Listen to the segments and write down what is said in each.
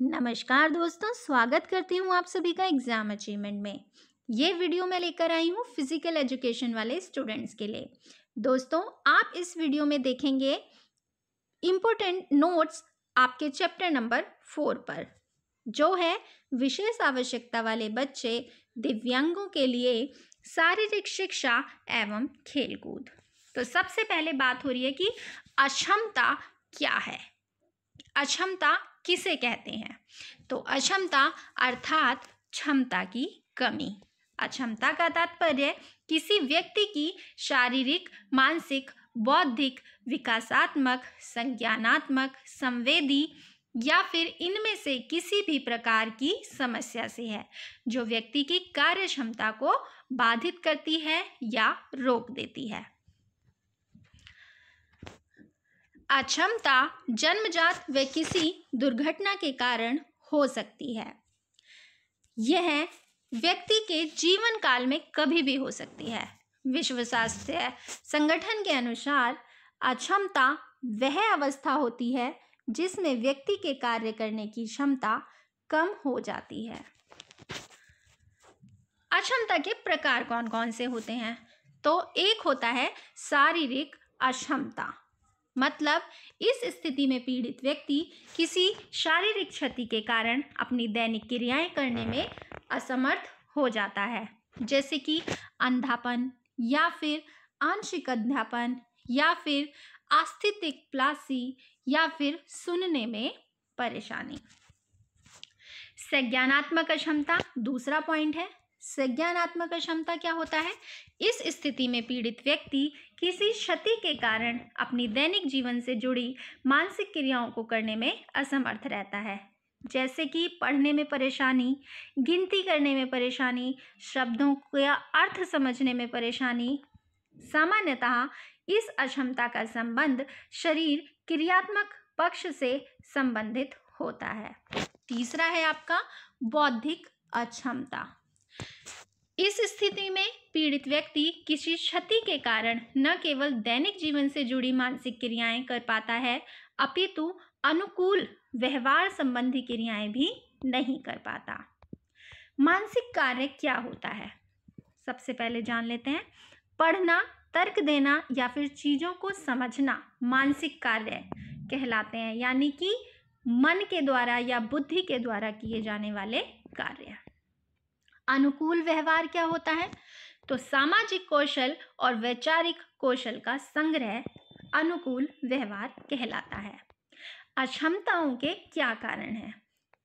नमस्कार दोस्तों, स्वागत करती हूँ आप सभी का एग्ज़ाम अचीवमेंट में। ये वीडियो मैं लेकर आई हूँ फ़िज़िकल एजुकेशन वाले स्टूडेंट्स के लिए। दोस्तों, आप इस वीडियो में देखेंगे इम्पोर्टेंट नोट्स आपके चैप्टर नंबर फोर पर, जो है विशेष आवश्यकता वाले बच्चे दिव्यांगों के लिए शारीरिक शिक्षा एवं खेलकूद। तो सबसे पहले बात हो रही है कि अक्षमता क्या है? अक्षमता किसे कहते हैं? तो अक्षमता अर्थात क्षमता की कमी। अक्षमता का तात्पर्य किसी व्यक्ति की शारीरिक, मानसिक, बौद्धिक, विकासात्मक, संज्ञानात्मक, संवेदी या फिर इनमें से किसी भी प्रकार की समस्या से है, जो व्यक्ति की कार्य क्षमता को बाधित करती है या रोक देती है। अक्षमता जन्मजात व किसी दुर्घटना के कारण हो सकती है। यह व्यक्ति के जीवन काल में कभी भी हो सकती है। विश्व स्वास्थ्य संगठन के अनुसार अक्षमता वह अवस्था होती है जिसमें व्यक्ति के कार्य करने की क्षमता कम हो जाती है। अक्षमता के प्रकार कौन कौन से होते हैं? तो एक होता है शारीरिक अक्षमता। मतलब इस स्थिति में पीड़ित व्यक्ति किसी शारीरिक क्षति के कारण अपनी दैनिक क्रियाएँ करने में असमर्थ हो जाता है। जैसे कि अंधापन या फिर आंशिक अध्यापन या फिर आस्थितिक प्लासी या फिर सुनने में परेशानी। संज्ञानात्मक अक्षमता दूसरा पॉइंट है। संज्ञानात्मक क्षमता क्या होता है? इस स्थिति में पीड़ित व्यक्ति किसी क्षति के कारण अपनी दैनिक जीवन से जुड़ी मानसिक क्रियाओं को करने में असमर्थ रहता है। जैसे कि पढ़ने में परेशानी, गिनती करने में परेशानी, शब्दों का अर्थ समझने में परेशानी। सामान्यतः इस अक्षमता का संबंध शरीर क्रियात्मक पक्ष से संबंधित होता है। तीसरा है आपका बौद्धिक अक्षमता। इस स्थिति में पीड़ित व्यक्ति किसी क्षति के कारण न केवल दैनिक जीवन से जुड़ी मानसिक क्रियाएँ कर पाता है, अपितु अनुकूल व्यवहार संबंधी क्रियाएँ भी नहीं कर पाता। मानसिक कार्य क्या होता है? सबसे पहले जान लेते हैं। पढ़ना, तर्क देना या फिर चीज़ों को समझना मानसिक कार्य कहलाते हैं, यानी कि मन के द्वारा या बुद्धि के द्वारा किए जाने वाले कार्य। अनुकूल व्यवहार क्या होता है? तो सामाजिक कौशल और वैचारिक कौशल का संग्रह अनुकूल व्यवहार कहलाता है। अक्षमताओं के क्या कारण हैं?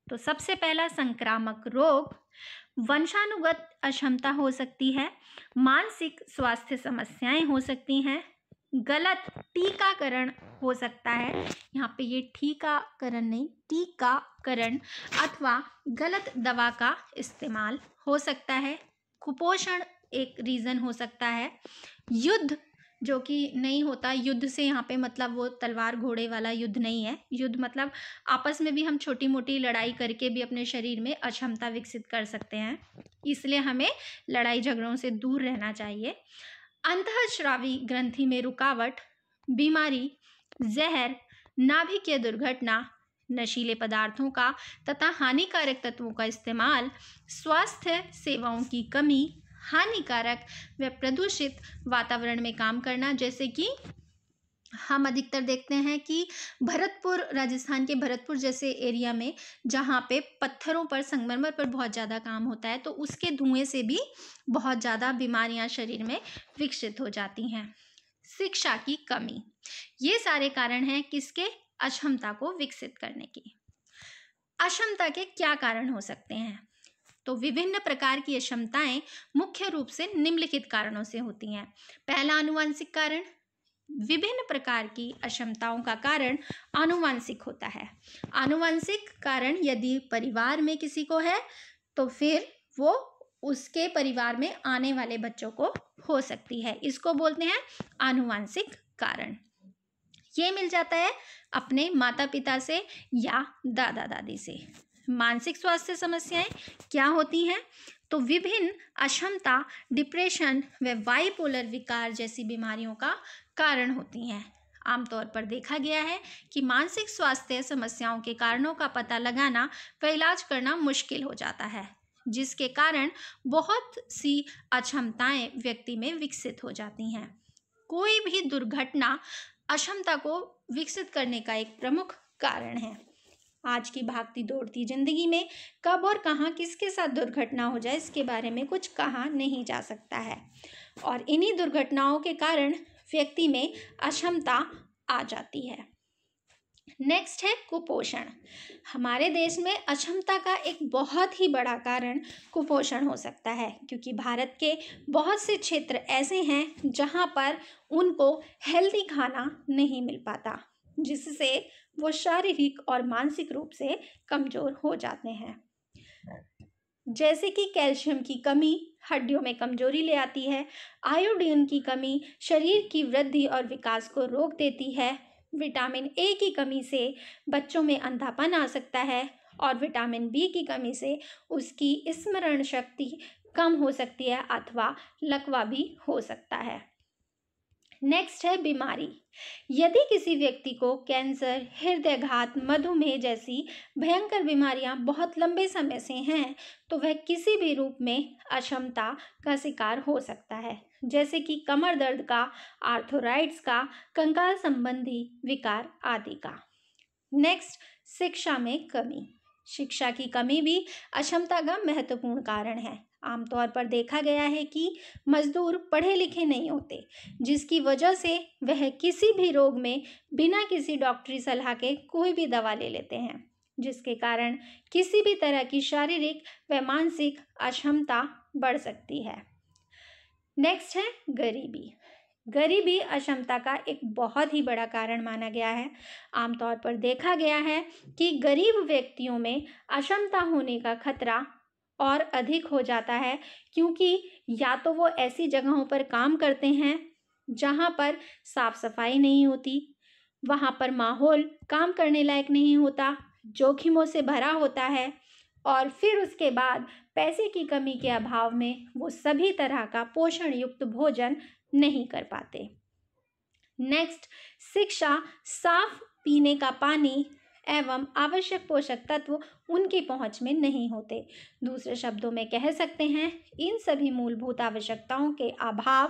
तो सबसे पहला, संक्रामक रोग। वंशानुगत अक्षमता हो सकती है, मानसिक स्वास्थ्य समस्याएँ हो सकती हैं गलत टीकाकरण हो सकता है। यहाँ पे ये टीकाकरण नहीं, टीकाकरण अथवा गलत दवा का इस्तेमाल हो सकता है। कुपोषण एक रीज़न हो सकता है। युद्ध जो कि नहीं होता, युद्ध से यहाँ पे मतलब वो तलवार घोड़े वाला युद्ध नहीं है। युद्ध मतलब आपस में भी हम छोटी मोटी लड़ाई करके भी अपने शरीर में अक्षमता विकसित कर सकते हैं। इसलिए हमें लड़ाई झगड़ों से दूर रहना चाहिए। अंतःश्रावी ग्रंथि में रुकावट, बीमारी, जहर, नाभिकीय दुर्घटना, नशीले पदार्थों का तथा हानिकारक तत्वों का इस्तेमाल, स्वास्थ्य सेवाओं की कमी, हानिकारक व प्रदूषित वातावरण में काम करना जैसे कि हम अधिकतर देखते हैं कि भरतपुर, राजस्थान के भरतपुर जैसे एरिया में, जहाँ पे पत्थरों पर, संगमरमर पर बहुत ज़्यादा काम होता है तो उसके धुएँ से भी बहुत ज़्यादा बीमारियाँ शरीर में विकसित हो जाती हैं। शिक्षा की कमी। ये सारे कारण हैं किसके? अक्षमता को विकसित करने की। अक्षमता के क्या कारण हो सकते हैं? तो विभिन्न प्रकार की अक्षमताएँ मुख्य रूप से निम्नलिखित कारणों से होती हैं। पहला अनुवांशिक कारण विभिन्न प्रकार की अक्षमताओं का कारण आनुवांशिक होता है। आनुवांशिक कारण यदि परिवार में किसी को है तो फिर वो उसके परिवार में आने वाले बच्चों को हो सकती है। इसको बोलते हैं आनुवांशिक कारण। ये मिल जाता है अपने माता पिता से या दादा दादी से। मानसिक स्वास्थ्य समस्याएँ क्या होती हैं? तो विभिन्न अक्षमता डिप्रेशन व बाइपोलर विकार जैसी बीमारियों का कारण होती हैं। आमतौर पर देखा गया है कि मानसिक स्वास्थ्य समस्याओं के कारणों का पता लगाना व इलाज करना मुश्किल हो जाता है, जिसके कारण बहुत सी अक्षमताएँ व्यक्ति में विकसित हो जाती हैं। कोई भी दुर्घटना अक्षमता को विकसित करने का एक प्रमुख कारण है। आज की भागती दौड़ती ज़िंदगी में कब और कहाँ किसके साथ दुर्घटना हो जाए, इसके बारे में कुछ कहा नहीं जा सकता है। और इन्हीं दुर्घटनाओं के कारण व्यक्ति में अक्षमता आ जाती है। नेक्स्ट है कुपोषण। हमारे देश में अक्षमता का एक बहुत ही बड़ा कारण कुपोषण हो सकता है, क्योंकि भारत के बहुत से क्षेत्र ऐसे हैं जहाँ पर उनको हेल्दी खाना नहीं मिल पाता, जिससे वो शारीरिक और मानसिक रूप से कमज़ोर हो जाते हैं। जैसे कि कैल्शियम की कमी हड्डियों में कमज़ोरी ले आती है आयोडीन की कमी शरीर की वृद्धि और विकास को रोक देती है। विटामिन ए की कमी से बच्चों में अंधापन आ सकता है और विटामिन बी की कमी से उसकी स्मरण शक्ति कम हो सकती है अथवा लकवा भी हो सकता है। नेक्स्ट है बीमारी। यदि किसी व्यक्ति को कैंसर, हृदयघात, मधुमेह जैसी भयंकर बीमारियाँ बहुत लंबे समय से हैं तो वह किसी भी रूप में अक्षमता का शिकार हो सकता है। जैसे कि कमर दर्द का, आर्थोराइड्स का, कंकाल संबंधी विकार आदि का। नेक्स्ट शिक्षा में कमी। शिक्षा की कमी भी अक्षमता का महत्वपूर्ण कारण है। आमतौर पर देखा गया है कि मजदूर पढ़े लिखे नहीं होते, जिसकी वजह से वह किसी भी रोग में बिना किसी डॉक्टरी सलाह के कोई भी दवा ले लेते हैं, जिसके कारण किसी भी तरह की शारीरिक व मानसिक अक्षमता बढ़ सकती है। नेक्स्ट है गरीबी। गरीबी अक्षमता का एक बहुत ही बड़ा कारण माना गया है। आमतौर पर देखा गया है कि गरीब व्यक्तियों में अक्षमता होने का खतरा और अधिक हो जाता है, क्योंकि या तो वो ऐसी जगहों पर काम करते हैं जहाँ पर साफ़ सफ़ाई नहीं होती, वहाँ पर माहौल काम करने लायक नहीं होता, जोखिमों से भरा होता है और फिर उसके बाद पैसे की कमी के अभाव में वो सभी तरह का पोषण युक्त भोजन नहीं कर पाते। नेक्स्ट शिक्षा साफ़ पीने का पानी एवं आवश्यक पोषक तत्व उनकी पहुँच में नहीं होते। दूसरे शब्दों में कह सकते हैं, इन सभी मूलभूत आवश्यकताओं के अभाव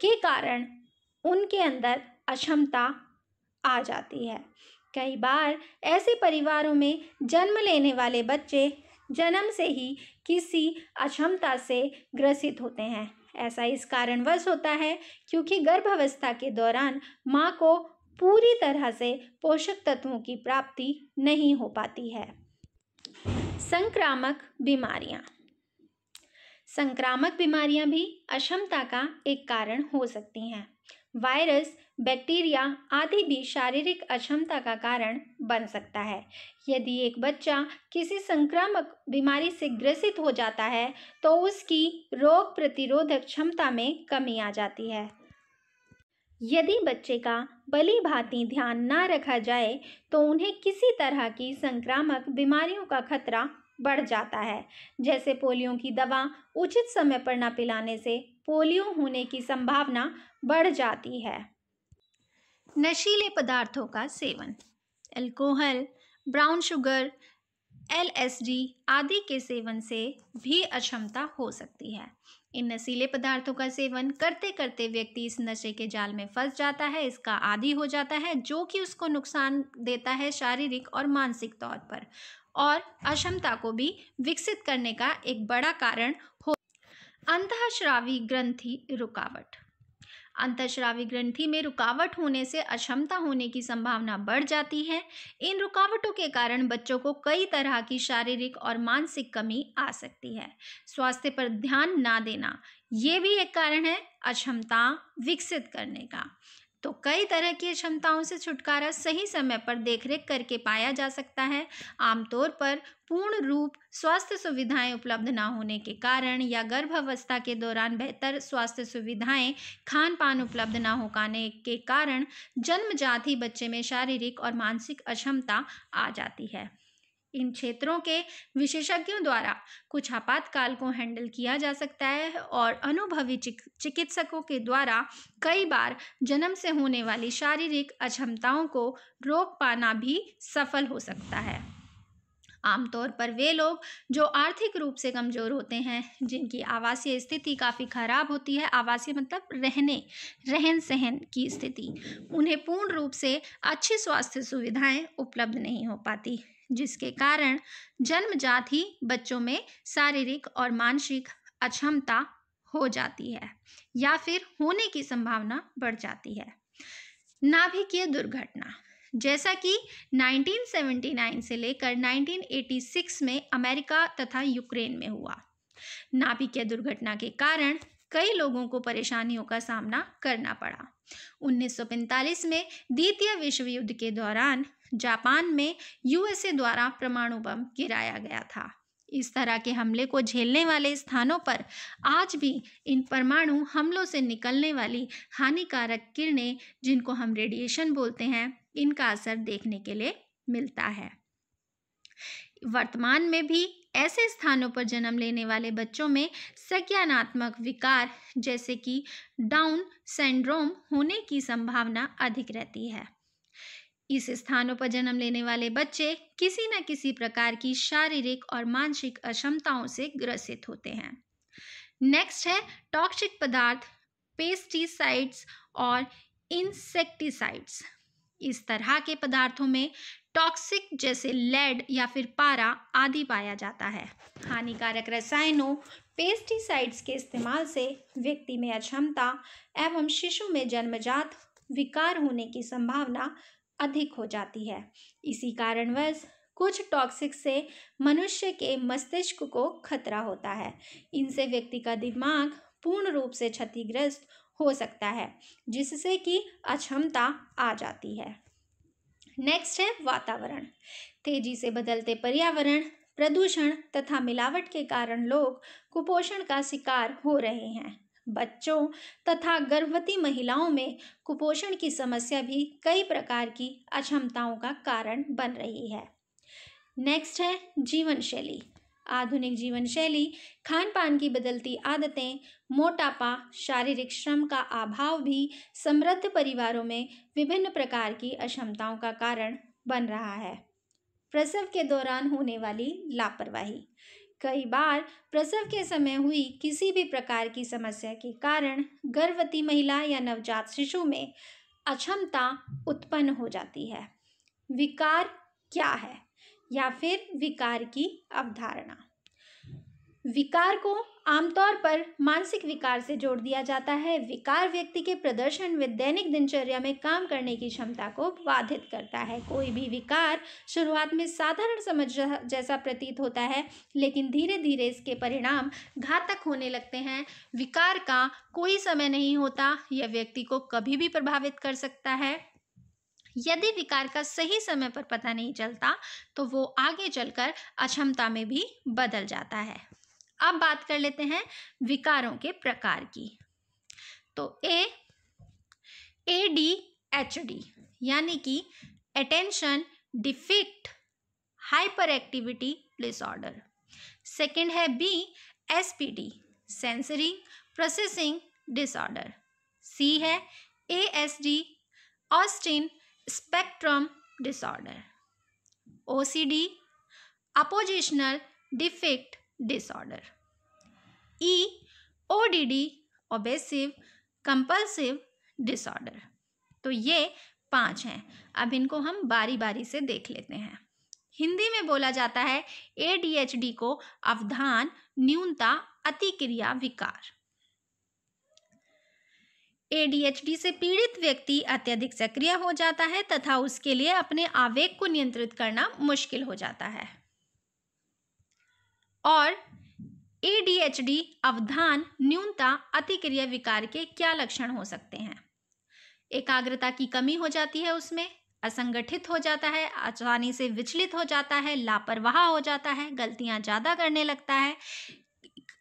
के कारण उनके अंदर अक्षमता आ जाती है। कई बार ऐसे परिवारों में जन्म लेने वाले बच्चे जन्म से ही किसी अक्षमता से ग्रसित होते हैं। ऐसा इस कारणवश होता है क्योंकि गर्भावस्था के दौरान माँ को पूरी तरह से पोषक तत्वों की प्राप्ति नहीं हो पाती है। संक्रामक बीमारियाँ। संक्रामक बीमारियाँ भी अक्षमता का एक कारण हो सकती हैं। वायरस, बैक्टीरिया आदि भी शारीरिक अक्षमता का कारण बन सकता है। यदि एक बच्चा किसी संक्रामक बीमारी से ग्रसित हो जाता है तो उसकी रोग प्रतिरोधक क्षमता में कमी आ जाती है। यदि बच्चे का बली भांति ध्यान ना रखा जाए तो उन्हें किसी तरह की संक्रामक बीमारियों का खतरा बढ़ जाता है, जैसे पोलियो की दवा उचित समय पर ना पिलाने से पोलियो होने की संभावना बढ़ जाती है। नशीले पदार्थों का सेवन अल्कोहल ब्राउन शुगर एलएसडी आदि के सेवन से भी अक्षमता हो सकती है। इन नशीले पदार्थों का सेवन करते करते व्यक्ति इस नशे के जाल में फंस जाता है, इसका आदि हो जाता है, जो कि उसको नुकसान देता है शारीरिक और मानसिक तौर पर, और अक्षमता को भी विकसित करने का एक बड़ा कारण हो अंतःश्रावी ग्रंथि रुकावट। अंतःश्रावी ग्रंथि में रुकावट होने से अक्षमता होने की संभावना बढ़ जाती है। इन रुकावटों के कारण बच्चों को कई तरह की शारीरिक और मानसिक कमी आ सकती है। स्वास्थ्य पर ध्यान ना देना, ये भी एक कारण है अक्षमता विकसित करने का। तो कई तरह की क्षमताओं से छुटकारा सही समय पर देखरेख करके पाया जा सकता है। आमतौर पर पूर्ण रूप स्वास्थ्य सुविधाएँ उपलब्ध ना होने के कारण या गर्भावस्था के दौरान बेहतर स्वास्थ्य सुविधाएँ खान पान उपलब्ध ना हो पाने के कारण जन्मजात ही बच्चे में शारीरिक और मानसिक अक्षमता आ जाती है। इन क्षेत्रों के विशेषज्ञों द्वारा कुछ आपातकाल को हैंडल किया जा सकता है और अनुभवी चिकित्सकों के द्वारा कई बार जन्म से होने वाली शारीरिक अक्षमताओं को रोक पाना भी सफल हो सकता है। आमतौर पर वे लोग जो आर्थिक रूप से कमज़ोर होते हैं, जिनकी आवासीय स्थिति काफ़ी ख़राब होती है, आवासीय मतलब रहने रहन सहन की स्थिति, उन्हें पूर्ण रूप से अच्छी स्वास्थ्य सुविधाएँ उपलब्ध नहीं हो पाती। जिसके कारण जन्मजात ही बच्चों में शारीरिक और मानसिक अक्षमता हो जाती है या फिर होने की संभावना बढ़ जाती है। नाभिकीय दुर्घटना, जैसा कि 1979 से लेकर 1986 में अमेरिका तथा यूक्रेन में हुआ। नाभिकीय दुर्घटना के कारण कई लोगों को परेशानियों का सामना करना पड़ा। 1945 में द्वितीय विश्व युद्ध के दौरान जापान में यूएसए द्वारा परमाणु बम गिराया गया था। इस तरह के हमले को झेलने वाले स्थानों पर आज भी इन परमाणु हमलों से निकलने वाली हानिकारक किरणें, जिनको हम रेडिएशन बोलते हैं, इनका असर देखने के लिए मिलता है। वर्तमान में भी ऐसे स्थानों पर जन्म लेने वाले बच्चों में संज्ञानात्मक विकार, जैसे कि डाउन सिंड्रोम, होने की संभावना अधिक रहती है। इस स्थानों पर जन्म लेने वाले बच्चे किसी न किसी प्रकार की शारीरिक और मानसिक अक्षमताओं से ग्रसित होते हैं। नेक्स्ट है टॉक्सिक पदार्थ पेस्टिसाइड्स और इंसेक्टिसाइड्स इस तरह के पदार्थों में टॉक्सिक जैसे लेड या फिर पारा आदि पाया जाता है। हानिकारक रसायनों पेस्टिसाइड्स के इस्तेमाल से व्यक्ति में अक्षमता एवं शिशु में जन्मजात विकार होने की संभावना अधिक हो जाती है। इसी कारणवश कुछ टॉक्सिक से मनुष्य के मस्तिष्क को खतरा होता है। इनसे व्यक्ति का दिमाग पूर्ण रूप से क्षतिग्रस्त हो सकता है, जिससे कि अक्षमता आ जाती है। नेक्स्ट है वातावरण। तेज़ी से बदलते पर्यावरण, प्रदूषण तथा मिलावट के कारण लोग कुपोषण का शिकार हो रहे हैं। बच्चों तथा गर्भवती महिलाओं में कुपोषण की समस्या भी कई प्रकार की अक्षमताओं का कारण बन रही है। नेक्स्ट है जीवन शैली आधुनिक जीवन शैली खान पान की बदलती आदतें, मोटापा, शारीरिक श्रम का अभाव भी समृद्ध परिवारों में विभिन्न प्रकार की अक्षमताओं का कारण बन रहा है। प्रसव के दौरान होने वाली लापरवाही। कई बार प्रसव के समय हुई किसी भी प्रकार की समस्या के कारण गर्भवती महिला या नवजात शिशु में अक्षमता उत्पन्न हो जाती है। विकार क्या है या फिर विकार की अवधारणा? विकार को आमतौर पर मानसिक विकार से जोड़ दिया जाता है। विकार व्यक्ति के प्रदर्शन व दैनिक दिनचर्या में काम करने की क्षमता को बाधित करता है। कोई भी विकार शुरुआत में साधारण समझ जैसा प्रतीत होता है, लेकिन धीरे धीरे इसके परिणाम घातक होने लगते हैं। विकार का कोई समय नहीं होता, यह व्यक्ति को कभी भी प्रभावित कर सकता है। यदि विकार का सही समय पर पता नहीं चलता तो वो आगे चलकर अक्षमता में भी बदल जाता है। अब बात कर लेते हैं विकारों के प्रकार की। तो A A D H D यानी कि attention deficit hyperactivity disorder second है B S P D sensory processing disorder C है A S D Austin spectrum disorder O C D oppositional deficit disorder E O D D obsessive compulsive disorder तो ये पाँच हैं। अब इनको हम बारी बारी से देख लेते हैं। हिंदी में बोला जाता है ए डी एच डी को अवधान न्यूनता अतिक्रिया विकार। एडीएचडी से पीड़ित व्यक्ति अत्यधिक सक्रिय हो जाता है तथा उसके लिए अपने आवेग को नियंत्रित करना मुश्किल हो जाता है। और एडीएचडी अवधान न्यूनता अतिक्रिया विकार के क्या लक्षण हो सकते हैं? एकाग्रता की कमी हो जाती है उसमें, असंगठित हो जाता है, आसानी से विचलित हो जाता है, लापरवाह हो जाता है, गलतियाँ ज़्यादा करने लगता है,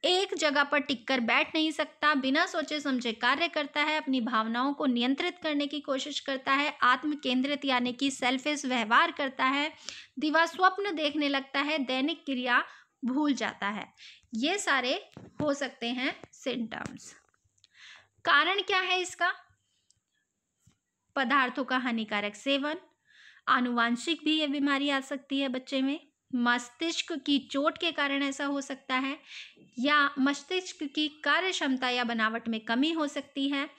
एक जगह पर टिककर बैठ नहीं सकता, बिना सोचे समझे कार्य करता है, अपनी भावनाओं को नियंत्रित करने की कोशिश करता है आत्म केंद्रित यानी कि सेल्फिश व्यवहार करता है, दिवा स्वप्न देखने लगता है, दैनिक क्रिया भूल जाता है। ये सारे हो सकते हैं सिम्टम्स कारण क्या है इसका? पदार्थों का हानिकारक सेवन। आनुवांशिक भी ये बीमारी आ सकती है बच्चे में। मस्तिष्क की चोट के कारण ऐसा हो सकता है या मस्तिष्क की कार्य क्षमता या बनावट में कमी हो सकती है।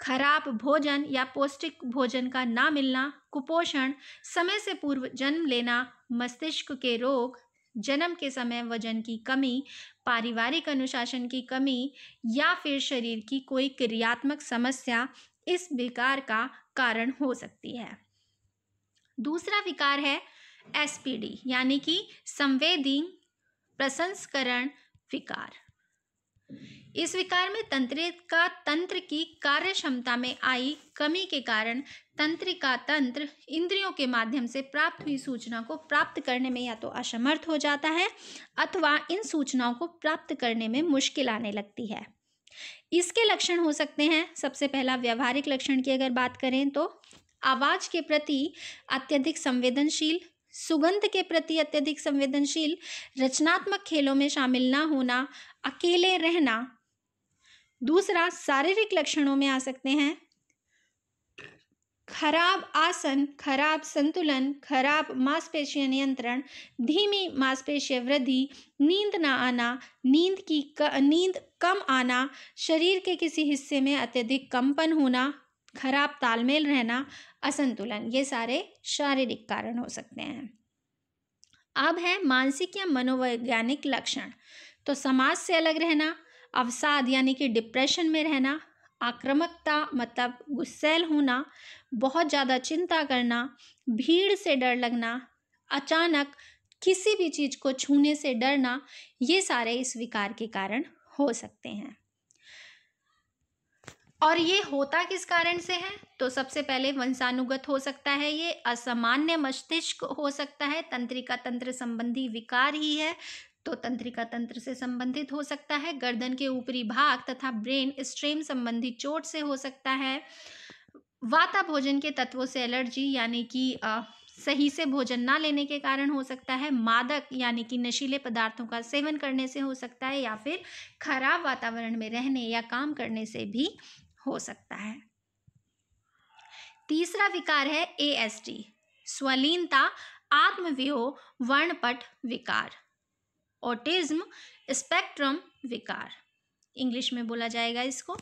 खराब भोजन या पौष्टिक भोजन का ना मिलना, कुपोषण, समय से पूर्व जन्म लेना, मस्तिष्क के रोग जन्म के समय वज़न की कमी, पारिवारिक अनुशासन की कमी या फिर शरीर की कोई क्रियात्मक समस्या इस विकार का कारण हो सकती है। दूसरा विकार है एसपीडी यानी कि संवेदी प्रसंस्करण विकार। इस विकार में तंत्रिका तंत्र की कार्य क्षमता में आई कमी के कारण तंत्रिका तंत्र इंद्रियों के माध्यम से प्राप्त हुई सूचना को प्राप्त करने में या तो असमर्थ हो जाता है अथवा इन सूचनाओं को प्राप्त करने में मुश्किल आने लगती है। इसके लक्षण हो सकते हैं। सबसे पहला व्यवहारिक लक्षण की अगर बात करें तो आवाज़ के प्रति अत्यधिक संवेदनशील, सुगंध के प्रति अत्यधिक संवेदनशील, रचनात्मक खेलों में शामिल ना होना, अकेले रहना दूसरा शारीरिक लक्षणों में आ सकते हैं। खराब आसन खराब संतुलन खराब मांसपेशीय नियंत्रण धीमी मांसपेशीय वृद्धि नींद ना आना नींद की क, नींद कम आना शरीर के किसी हिस्से में अत्यधिक कंपन होना खराब तालमेल रहना असंतुलन ये सारे शारीरिक कारण हो सकते हैं। अब है मानसिक या मनोवैज्ञानिक लक्षण तो समाज से अलग रहना अवसाद यानी कि डिप्रेशन में रहना, आक्रामकता मतलब गुस्सैल होना, बहुत ज़्यादा चिंता करना, भीड़ से डर लगना, अचानक किसी भी चीज़ को छूने से डरना, ये सारे इस विकार के कारण हो सकते हैं। और ये होता किस कारण से है? तो सबसे पहले वंशानुगत हो सकता है ये, असामान्य मस्तिष्क हो सकता है तंत्रिका तंत्र संबंधी विकार ही है तो तंत्रिका तंत्र से संबंधित हो सकता है, गर्दन के ऊपरी भाग तथा ब्रेन स्ट्रेम संबंधी चोट से हो सकता है। वाता भोजन के तत्वों से एलर्जी यानी कि सही से भोजन ना लेने के कारण हो सकता है, मादक यानी कि नशीले पदार्थों का सेवन करने से हो सकता है या फिर खराब वातावरण में रहने या काम करने से भी हो सकता है। तीसरा विकार है ए एस टी स्वलीनता आत्मव्यूह वर्णपट विकार। ऑटिज्म स्पेक्ट्रम विकार। इंग्लिश में बोला जाएगा इसको।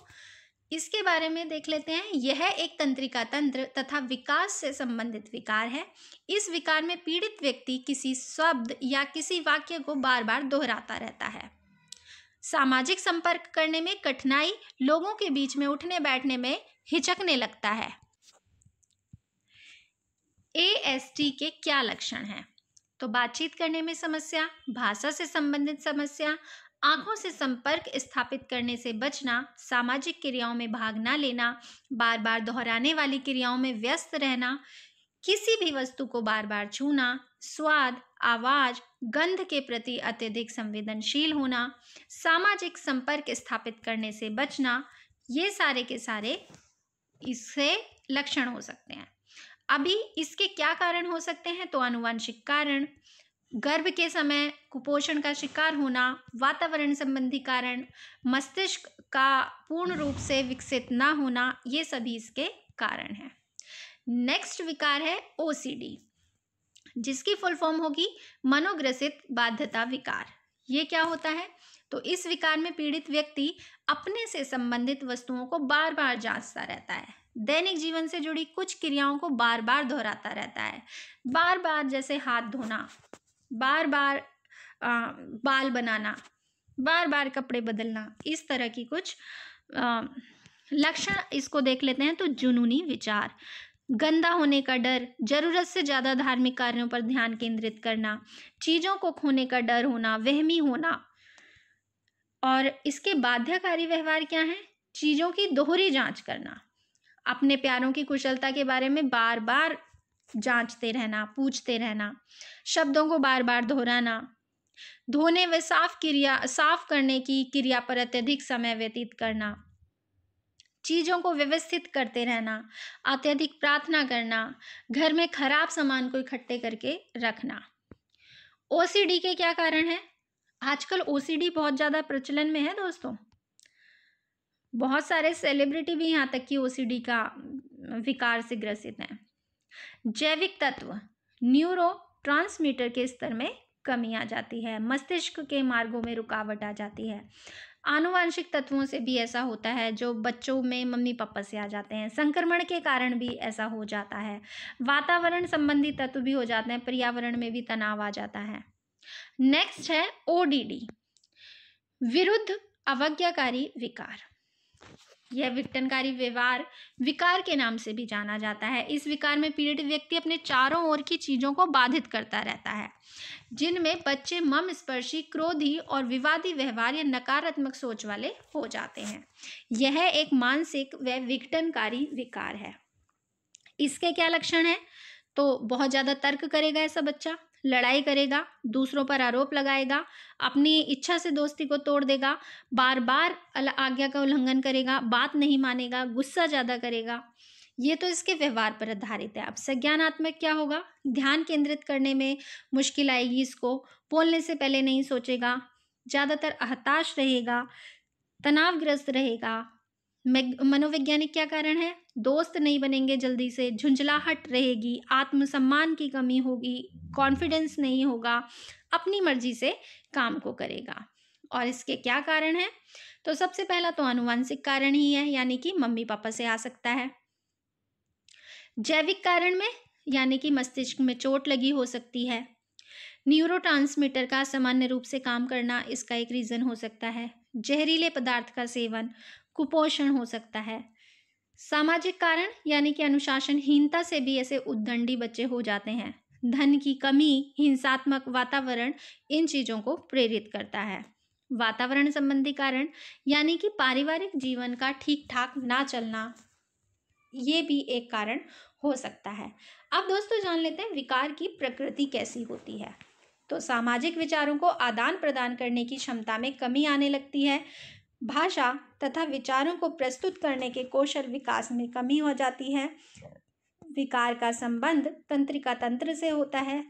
इसके बारे में देख लेते हैं। यह एक तंत्रिका तंत्र तथा विकास से संबंधित विकार है। इस विकार में पीड़ित व्यक्ति किसी शब्द या किसी वाक्य को बार बार दोहराता रहता है। सामाजिक संपर्क करने में कठिनाई, लोगों के बीच में उठने बैठने में हिचकने लगता है। ए के क्या लक्षण हैं? तो बातचीत करने में समस्या, भाषा से संबंधित समस्या, आँखों से संपर्क स्थापित करने से बचना, सामाजिक क्रियाओं में भाग न लेना बार बार दोहराने वाली क्रियाओं में व्यस्त रहना, किसी भी वस्तु को बार बार छूना, स्वाद, आवाज़, गंध के प्रति अत्यधिक संवेदनशील होना, सामाजिक संपर्क स्थापित करने से बचना, ये सारे के सारे इससे लक्षण हो सकते हैं। अभी इसके क्या कारण हो सकते हैं? तो आनुवंशिक कारण, गर्भ के समय कुपोषण का शिकार होना, वातावरण संबंधी कारण, मस्तिष्क का पूर्ण रूप से विकसित ना होना, ये सभी इसके कारण हैं। नेक्स्ट विकार है ओसीडी जिसकी फुल फॉर्म होगी मनोग्रसित बाध्यता विकार। ये क्या होता है? तो इस विकार में पीड़ित व्यक्ति अपने से संबंधित वस्तुओं को बार बार जांचता रहता है। दैनिक जीवन से जुड़ी कुछ क्रियाओं को बार बार दोहराता रहता है। बार बार जैसे हाथ धोना बार बार आ, बाल बनाना बार बार कपड़े बदलना इस तरह की कुछ लक्षण इसको देख लेते हैं तो जुनूनी विचार। गंदा होने का डर ज़रूरत से ज़्यादा धार्मिक कार्यों पर ध्यान केंद्रित करना चीज़ों को खोने का डर होना वहमी होना। और इसके बाध्यकारी व्यवहार क्या है? चीज़ों की दोहरी जाँच करना। अपने प्यारों की कुशलता के बारे में बार बार जांचते रहना, पूछते रहना, शब्दों को बार बार दोहराना, धोने व साफ़ क्रिया, साफ़ करने की क्रिया पर अत्यधिक समय व्यतीत करना, चीज़ों को व्यवस्थित करते रहना, अत्यधिक प्रार्थना करना, घर में खराब सामान को इकट्ठे करके रखना। ओसीडी के क्या कारण है? आजकल ओसीडी बहुत ज़्यादा प्रचलन में है दोस्तों। बहुत सारे सेलिब्रिटी भी यहाँ तक कि ओसीडी का विकार से ग्रसित हैं। जैविक तत्व न्यूरो ट्रांसमीटर के स्तर में कमी आ जाती है, मस्तिष्क के मार्गों में रुकावट आ जाती है। आनुवंशिक तत्वों से भी ऐसा होता है, जो बच्चों में मम्मी पापा से आ जाते हैं। संक्रमण के कारण भी ऐसा हो जाता है। वातावरण संबंधी तत्व भी हो जाते हैं, पर्यावरण में भी तनाव आ जाता है। नेक्स्ट है ओडीडी विरुद्ध अवज्ञाकारी विकार। यह विघटनकारी व्यवहार विकार के नाम से भी जाना जाता है। इस विकार में पीड़ित व्यक्ति अपने चारों ओर की चीज़ों को बाधित करता रहता है, जिनमें बच्चे मम स्पर्शी क्रोधी और विवादी व्यवहार या नकारात्मक सोच वाले हो जाते हैं। यह एक मानसिक व विघटनकारी विकार है। इसके क्या लक्षण है? तो बहुत ज़्यादा तर्क करेगा ऐसा बच्चा। लड़ाई करेगा, दूसरों पर आरोप लगाएगा, अपनी इच्छा से दोस्ती को तोड़ देगा बार बार आज्ञा का उल्लंघन करेगा, बात नहीं मानेगा, गुस्सा ज़्यादा करेगा। ये तो इसके व्यवहार पर आधारित है। अब संज्ञानात्मक क्या होगा? ध्यान केंद्रित करने में मुश्किल आएगी इसको। बोलने से पहले नहीं सोचेगा। ज़्यादातर हताश रहेगा, तनावग्रस्त रहेगा। मनोवैज्ञानिक क्या कारण है? दोस्त नहीं बनेंगे जल्दी से, झुंझलाहट रहेगी, आत्मसम्मान की कमी होगी कॉन्फिडेंस नहीं होगा, अपनी मर्ज़ी से काम को करेगा। और इसके क्या कारण है? तो सबसे पहला तो आनुवांशिक कारण ही है, यानी कि मम्मी पापा से आ सकता है। जैविक कारण में, यानी कि मस्तिष्क में चोट लगी हो सकती है। न्यूरो का सामान्य रूप से काम करना, इसका एक रीज़न हो सकता है। जहरीले पदार्थ का सेवन कुपोषण हो सकता है। सामाजिक कारण, यानी कि अनुशासनहीनता से भी ऐसे उद्दंडी बच्चे हो जाते हैं। धन की कमी हिंसात्मक वातावरण इन चीज़ों को प्रेरित करता है। वातावरण संबंधी कारण, यानी कि पारिवारिक जीवन का ठीक ठाक ना चलना, ये भी एक कारण हो सकता है। अब दोस्तों जान लेते हैं विकार की प्रकृति कैसी होती है। तो सामाजिक विचारों को आदान प्रदान करने की क्षमता में कमी आने लगती है। भाषा तथा विचारों को प्रस्तुत करने के कौशल विकास में कमी हो जाती है। विकार का संबंध तंत्रिका तंत्र से होता है।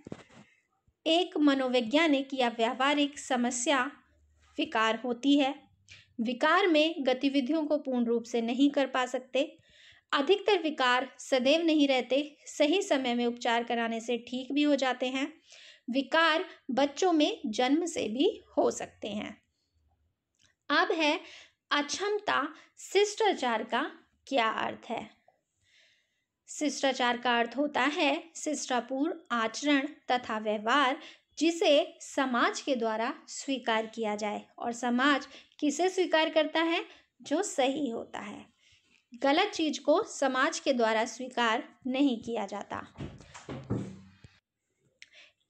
एक मनोवैज्ञानिक या व्यावहारिक समस्या विकार होती है। विकार में गतिविधियों को पूर्ण रूप से नहीं कर पा सकते। अधिकतर विकार सदैव नहीं रहते, सही समय में उपचार कराने से ठीक भी हो जाते हैं। विकार बच्चों में जन्म से भी हो सकते हैं। अब है अक्षमता शिष्टाचार का क्या अर्थ है? शिष्टाचार का अर्थ होता है शिष्टापूर्ण आचरण तथा व्यवहार जिसे समाज के द्वारा स्वीकार किया जाए और समाज किसे स्वीकार करता है? जो सही होता है। गलत चीज़ को समाज के द्वारा स्वीकार नहीं किया जाता।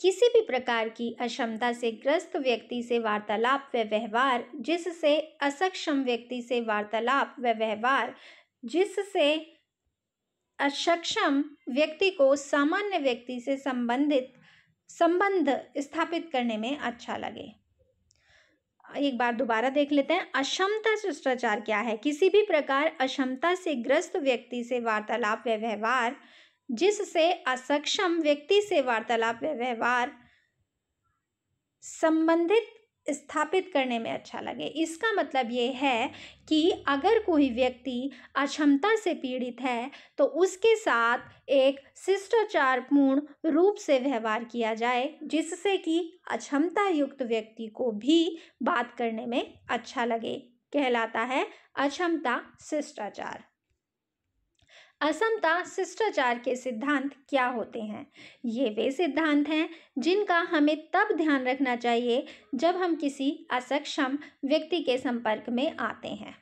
किसी भी प्रकार की अक्षमता से ग्रस्त व्यक्ति से वार्तालाप व व्यवहार, जिससे असक्षम व्यक्ति से वार्तालाप व व्यवहार, जिससे असक्षम व्यक्ति को सामान्य व्यक्ति से संबंधित, संबंध स्थापित करने में अच्छा लगे। एक बार दोबारा देख लेते हैं, अक्षमता शिष्टाचार क्या है? किसी भी प्रकार अक्षमता से ग्रस्त व्यक्ति से वार्तालाप व्यवहार जिससे असक्षम व्यक्ति से वार्तालाप व्यवहार संबंधित स्थापित करने में अच्छा लगे। इसका मतलब ये है कि अगर कोई व्यक्ति अक्षमता से पीड़ित है तो उसके साथ एक शिष्टाचारपूर्ण रूप से व्यवहार किया जाए, जिससे कि अक्षमता युक्त व्यक्ति को भी बात करने में अच्छा लगे। कहलाता है अक्षमता शिष्टाचार। असमता शिष्टाचार के सिद्धांत क्या होते हैं? ये वे सिद्धांत हैं जिनका हमें तब ध्यान रखना चाहिए जब हम किसी असक्षम व्यक्ति के संपर्क में आते हैं।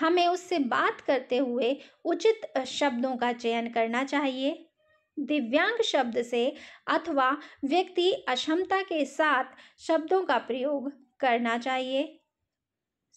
हमें उससे बात करते हुए उचित शब्दों का चयन करना चाहिए। दिव्यांग शब्द से अथवा व्यक्ति अक्षमता के साथ शब्दों का प्रयोग करना चाहिए।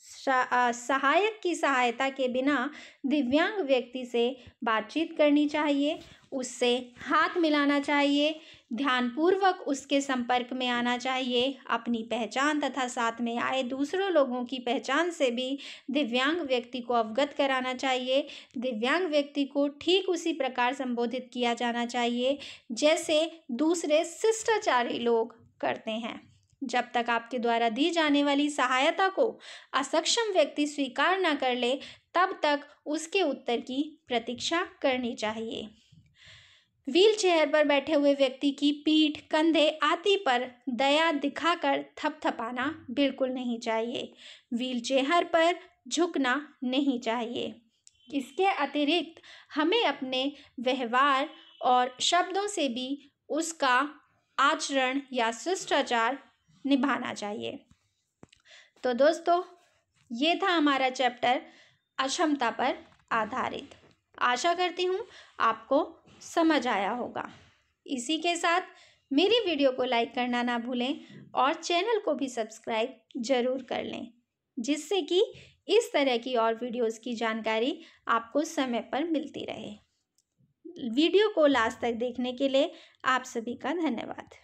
सहायक की सहायता के बिना दिव्यांग व्यक्ति से बातचीत करनी चाहिए, उससे हाथ मिलाना चाहिए, ध्यानपूर्वक उसके संपर्क में आना चाहिए, अपनी पहचान तथा साथ में आए दूसरों लोगों की पहचान से भी दिव्यांग व्यक्ति को अवगत कराना चाहिए। दिव्यांग व्यक्ति को ठीक उसी प्रकार संबोधित किया जाना चाहिए, जैसे दूसरे शिष्टाचारी लोग करते हैं। जब तक आपके द्वारा दी जाने वाली सहायता को असक्षम व्यक्ति स्वीकार न कर ले, तब तक उसके उत्तर की प्रतीक्षा करनी चाहिए। व्हील चेयर पर बैठे हुए व्यक्ति की पीठ, कंधे आदि पर दया दिखाकर थपथपाना बिल्कुल नहीं चाहिए। व्हील चेयर पर झुकना नहीं चाहिए। इसके अतिरिक्त हमें अपने व्यवहार और शब्दों से भी उसका आचरण या शिष्टाचार निभाना चाहिए। तो दोस्तों, ये था हमारा चैप्टर अक्षमता पर आधारित। आशा करती हूँ आपको समझ आया होगा। इसी के साथ मेरी वीडियो को लाइक करना ना भूलें और चैनल को भी सब्सक्राइब ज़रूर कर लें, जिससे कि इस तरह की और वीडियोस की जानकारी आपको समय पर मिलती रहे। वीडियो को लास्ट तक देखने के लिए आप सभी का धन्यवाद।